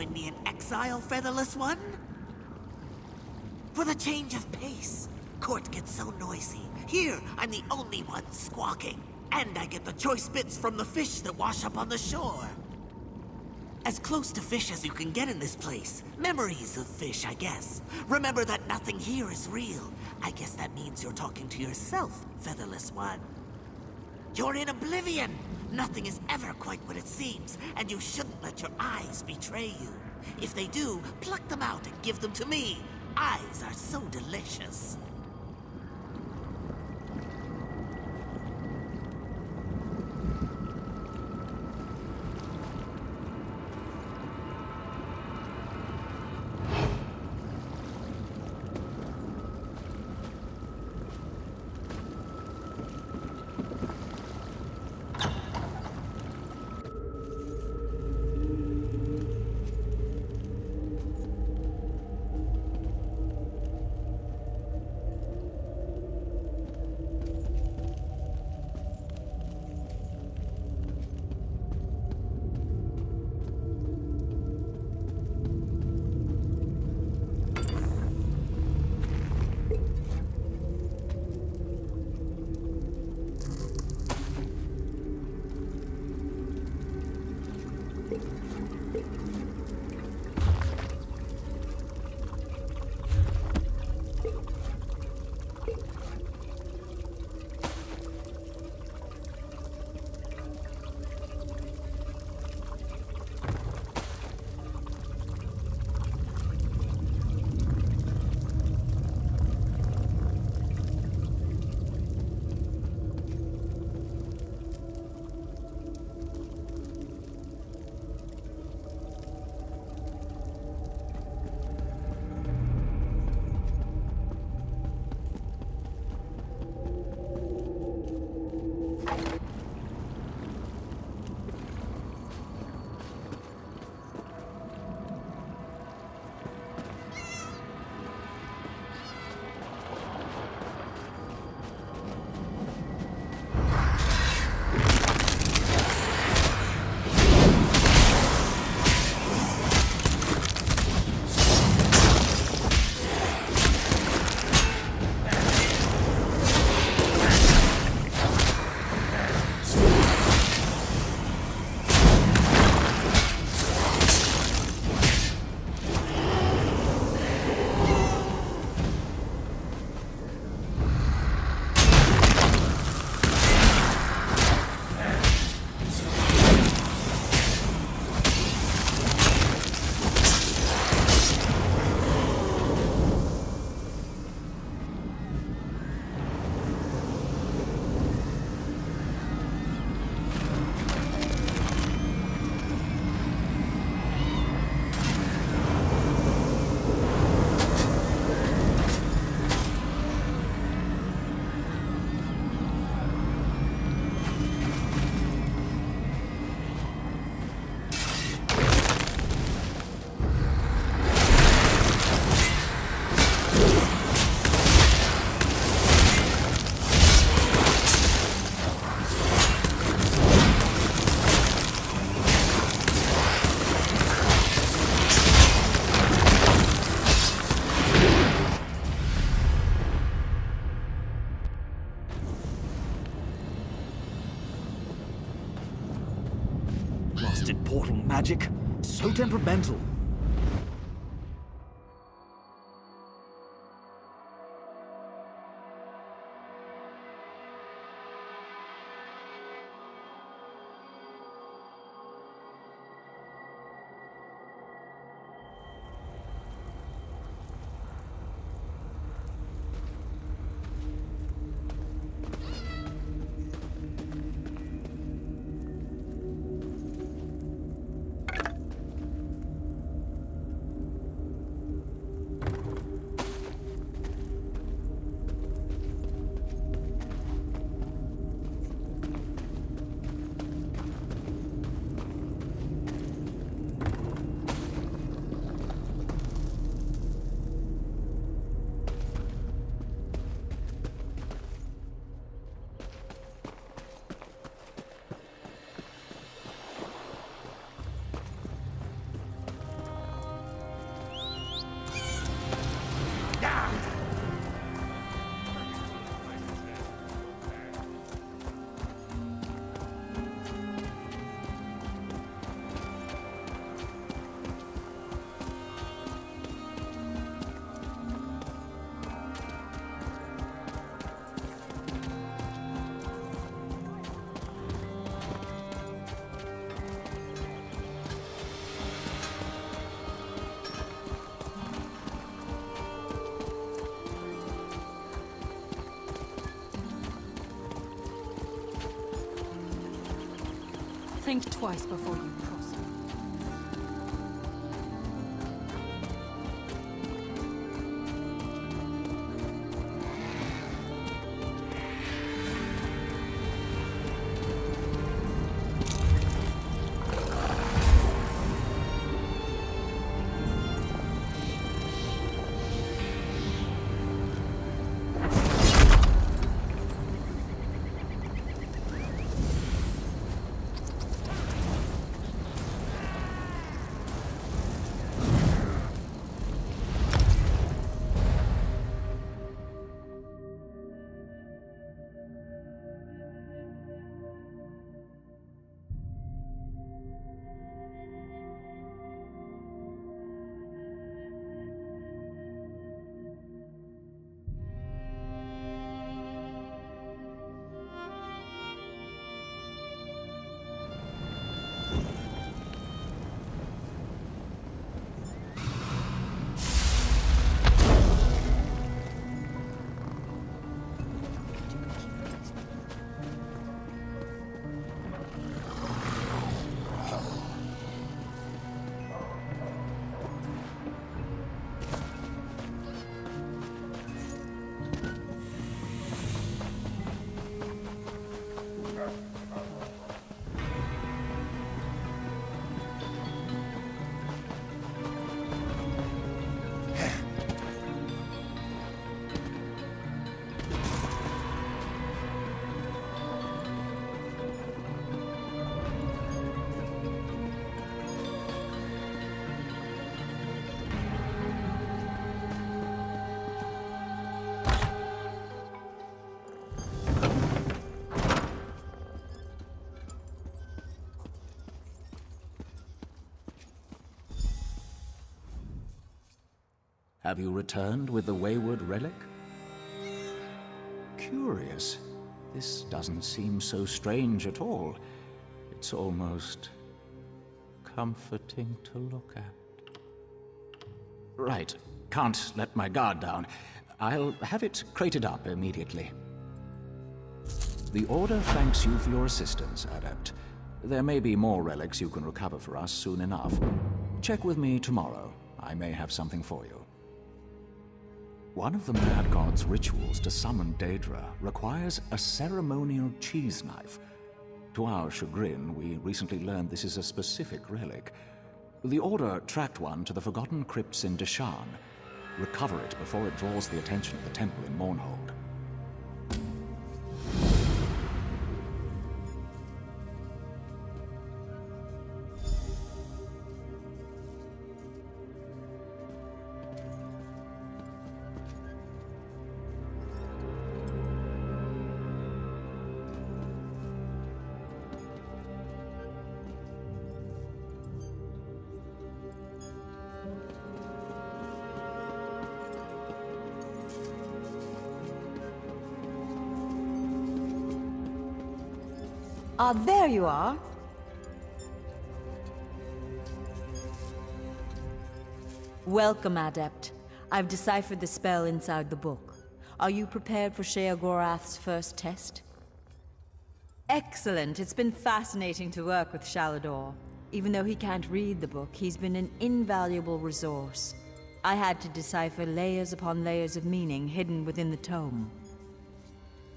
join me in exile, Featherless One? For the change of pace. Court gets so noisy. Here, I'm the only one squawking. And I get the choice bits from the fish that wash up on the shore. As close to fish as you can get in this place. Memories of fish, I guess. Remember that nothing here is real. I guess that means you're talking to yourself, Featherless One. You're in oblivion! Nothing is ever quite what it seems, and you shouldn't let your eyes betray you. If they do, pluck them out and give them to me. Eyes are so delicious. Magic? So temperamental. Twice before. you Have you returned with the wayward relic? Curious. This doesn't seem so strange at all. It's almost comforting to look at. Right. Can't let my guard down. I'll have it crated up immediately. The Order thanks you for your assistance, Adept. There may be more relics you can recover for us soon enough. Check with me tomorrow. I may have something for you. One of the Mad God's rituals to summon Daedra requires a ceremonial cheese knife. To our chagrin, we recently learned this is a specific relic. The Order tracked one to the Forgotten Crypts in Deshaan. Recover it before it draws the attention of the temple in Mournhold. Ah, there you are. Welcome, Adept. I've deciphered the spell inside the book. Are you prepared for Sheogorath's first test? Excellent. It's been fascinating to work with Shalidor. Even though he can't read the book, he's been an invaluable resource. I had to decipher layers upon layers of meaning hidden within the tome.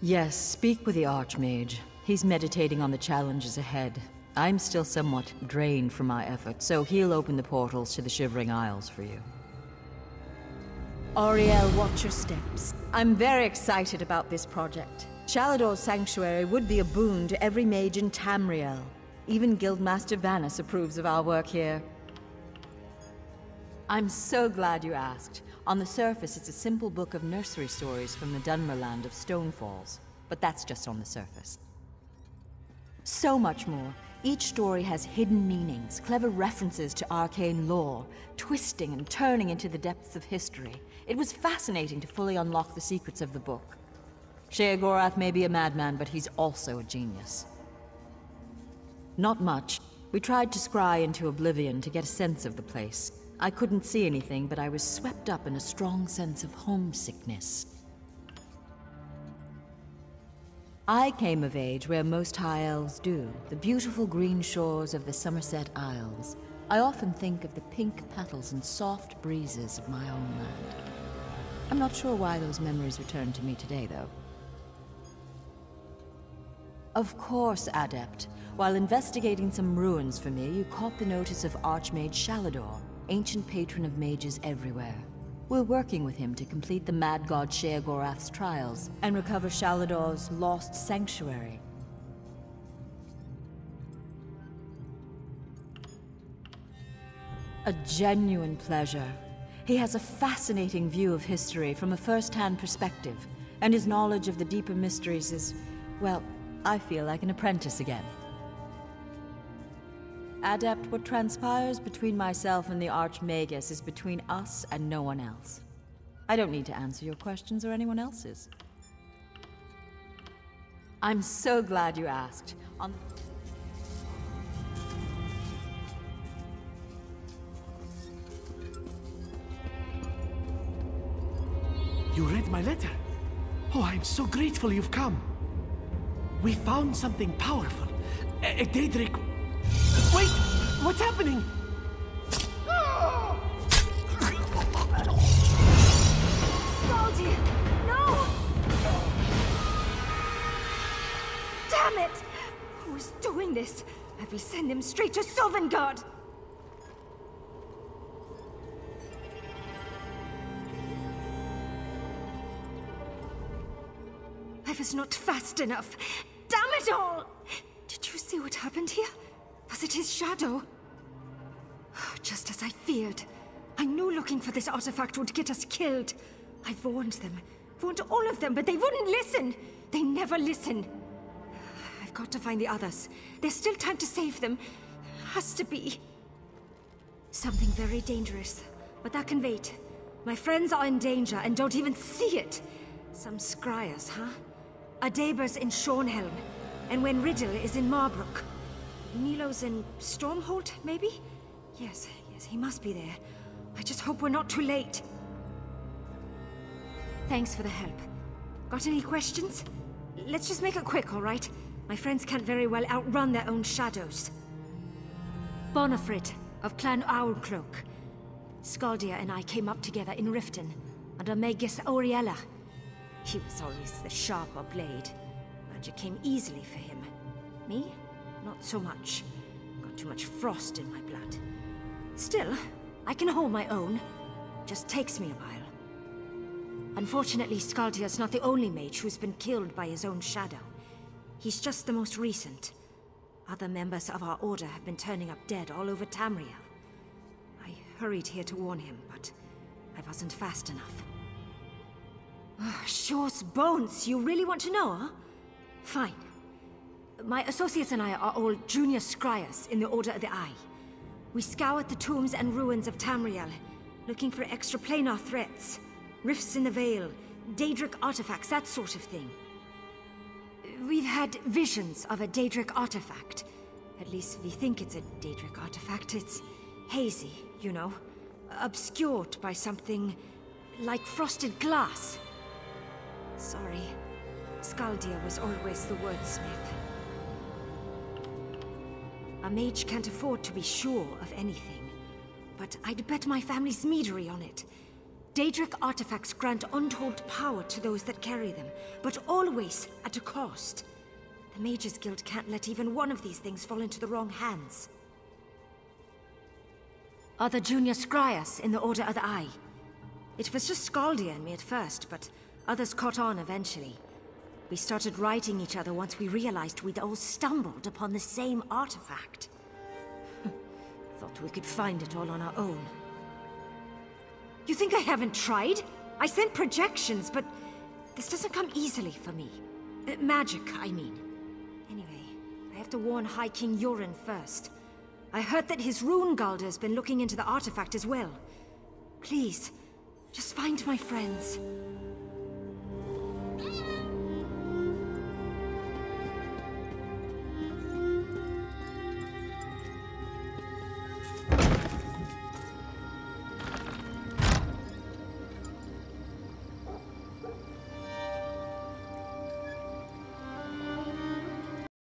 Yes, speak with the Archmage. He's meditating on the challenges ahead. I'm still somewhat drained from my effort, so he'll open the portals to the Shivering Isles for you. Auriel, watch your steps. I'm very excited about this project. Shalidor's Sanctuary would be a boon to every mage in Tamriel. Even Guildmaster Vanus approves of our work here. I'm so glad you asked. On the surface, it's a simple book of nursery stories from the Dunmerland of Stonefalls. But that's just on the surface. So much more. Each story has hidden meanings, clever references to arcane lore, twisting and turning into the depths of history. It was fascinating to fully unlock the secrets of the book. Sheogorath may be a madman, but he's also a genius. Not much. We tried to scry into oblivion to get a sense of the place. I couldn't see anything, but I was swept up in a strong sense of homesickness. I came of age where most high elves do, the beautiful green shores of the Summerset Isles. I often think of the pink petals and soft breezes of my own land. I'm not sure why those memories return to me today, though. Of course, Adept. While investigating some ruins for me, you caught the notice of Archmage Shalidor, ancient patron of mages everywhere. We're working with him to complete the Mad God Sheogorath's trials and recover Shalidor's lost sanctuary. A genuine pleasure. He has a fascinating view of history from a first-hand perspective, and his knowledge of the deeper mysteries is, well, I feel like an apprentice again. Adept, what transpires between myself and the Archmagus is between us and no one else. I don't need to answer your questions or anyone else's. I'm so glad you asked. On You read my letter? Oh, I'm so grateful you've come. We found something powerful. A, a Daedric... Wait! What's happening? Scaldi! No! Damn it! Who is doing this? I will send him straight to Sovngarde! I was not fast enough. Damn it all! Did you see what happened here? Was it his shadow? Just as I feared. I knew looking for this artifact would get us killed. I warned them. Warned all of them, but they wouldn't listen. They never listen. I've got to find the others. There's still time to save them. Has to be. Something very dangerous. But that can wait. My friends are in danger and don't even see it. Some scryers, huh? Adabers in Shornhelm. And when Riddle is in Marbruk. Nilo's in Stormhold, maybe? Yes, yes, he must be there. I just hope we're not too late. Thanks for the help. Got any questions? Let's just make it quick, all right? My friends can't very well outrun their own shadows. Bonafrid, of Clan Owlcloak. Scaldia and I came up together in Riften, under Magus Auriella. He was always the sharper blade. Magic came easily for him. Me? Not so much. Got too much frost in my blood. Still, I can hold my own. Just takes me a while. Unfortunately, Skaldia's not the only mage who's been killed by his own shadow. He's just the most recent. Other members of our order have been turning up dead all over Tamriel. I hurried here to warn him, but I wasn't fast enough. Oh, Shor's bones, you really want to know, huh? Fine. My associates and I are all junior scryers in the Order of the Eye. We scoured the tombs and ruins of Tamriel, looking for extraplanar threats, rifts in the veil, Daedric artifacts, that sort of thing. We've had visions of a Daedric artifact. At least we think it's a Daedric artifact. It's hazy, you know, obscured by something like frosted glass. Sorry. Skaldia was always the wordsmith. A mage can't afford to be sure of anything, but I'd bet my family's meadery on it. Daedric artifacts grant untold power to those that carry them, but always at a cost. The Mages Guild can't let even one of these things fall into the wrong hands. Other junior scryers in the Order of the Eye. It was just Scaldia and me at first, but others caught on eventually. We started writing each other once we realized we'd all stumbled upon the same artifact. Thought we could find it all on our own. You think I haven't tried? I sent projections, but this doesn't come easily for me. Uh, magic, I mean. Anyway, I have to warn High King Yoren first. I heard that his rune has been looking into the artifact as well. Please, just find my friends.